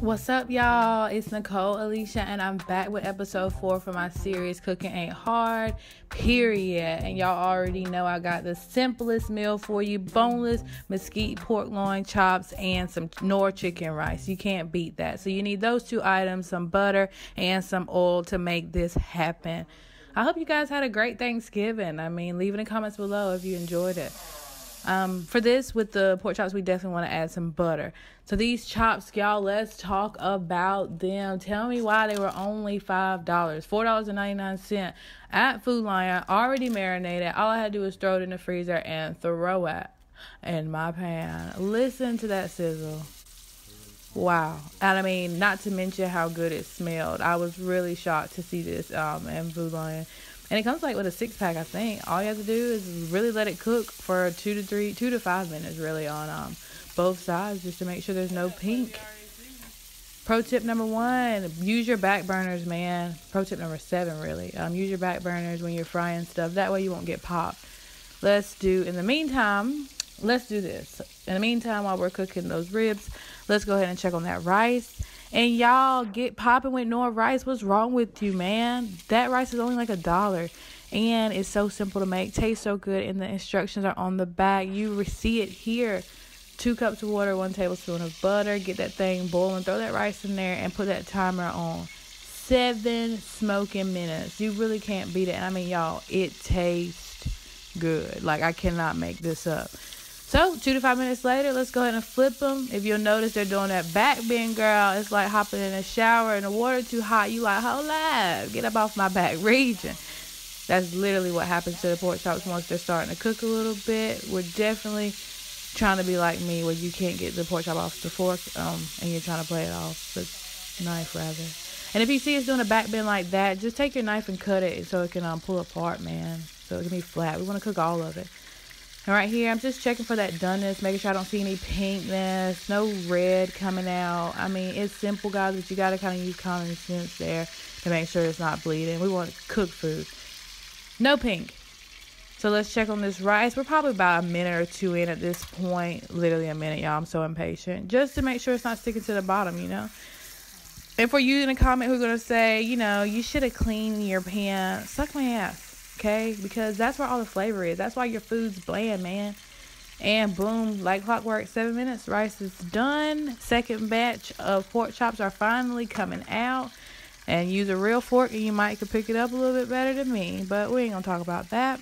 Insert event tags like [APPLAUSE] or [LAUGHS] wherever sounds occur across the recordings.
What's up, y'all? It's Nicole Alysha, and I'm back with episode four for my series Cooking Ain't Hard, period. And y'all already know I got the simplest meal for you boneless mesquite pork loin chops and some Knorr chicken rice. You can't beat that. So, you need those two items, some butter, and some oil to make this happen. I hope you guys had a great Thanksgiving. I mean, leave in the comments below if you enjoyed it. Um, for this, with the pork chops, we definitely want to add some butter. So these chops, y'all, let's talk about them. Tell me why they were only five dollars, four dollars and ninety nine cent at Food Lion, already marinated. All I had to do was throw it in the freezer and throw it in my pan. Listen to that sizzle. Wow. And I mean, not to mention how good it smelled. I was really shocked to see this um in Food Lion. And it comes like with a six pack, I think. All you have to do is really let it cook for two to three, two to five minutes, really, on um both sides, just to make sure there's no pink. Pro tip number one: use your back burners, man. Pro tip number seven, really. Um, use your back burners when you're frying stuff. That way you won't get popped. Let's do. In the meantime, let's do this. In the meantime, while we're cooking those ribs, let's go ahead and check on that rice. And y'all get popping with no rice. What's wrong with you, man? That rice is only like a dollar. And it's so simple to make. Tastes so good. And the instructions are on the back. You see it here. Two cups of water, one tablespoon of butter. Get that thing boiling. Throw that rice in there and put that timer on. Seven smoking minutes. You really can't beat it. And I mean, y'all, it tastes good. Like, I cannot make this up. So, two to five minutes later, let's go ahead and flip them. If you'll notice, they're doing that back bend, girl. It's like hopping in a shower and the water too hot. You like, hold up, get up off my back [LAUGHS] region. That's literally what happens to the pork chops once they're starting to cook a little bit. We're definitely trying to be like me, where you can't get the pork chop off the fork, um, and you're trying to play it off the knife rather. And if you see us doing a back bend like that, just take your knife and cut it so it can um, pull apart, man. So it can be flat. We want to cook all of it. And right here, I'm just checking for that doneness, making sure I don't see any pinkness, no red coming out. I mean, it's simple, guys, but you got to kind of use common sense there to make sure it's not bleeding. We want cooked food. No pink. So let's check on this rice. We're probably about a minute or two in at this point. Literally a minute, y'all. I'm so impatient. Just to make sure it's not sticking to the bottom, you know? And for you in a comment who's going to say, you know, you should have cleaned your pan, suck my ass okay? Because that's where all the flavor is. That's why your food's bland, man. And boom, like clockwork, seven minutes, rice is done. Second batch of pork chops are finally coming out. And use a real fork, and you might could pick it up a little bit better than me. But we ain't gonna talk about that.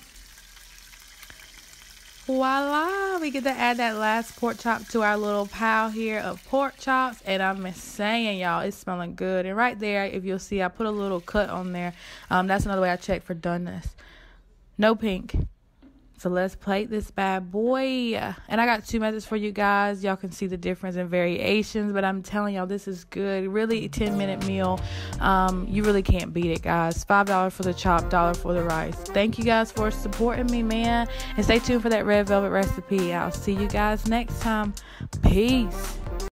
Voila, we get to add that last pork chop to our little pile here of pork chops. And I'm saying, y'all, it's smelling good. And right there, if you'll see, I put a little cut on there. Um, that's another way I check for doneness. No pink. So let's plate this bad boy. And I got two methods for you guys. Y'all can see the difference in variations, but I'm telling y'all this is good. Really 10 minute meal. Um, you really can't beat it, guys. $5 for the chop, dollar for the rice. Thank you guys for supporting me, man. And stay tuned for that red velvet recipe. I'll see you guys next time. Peace.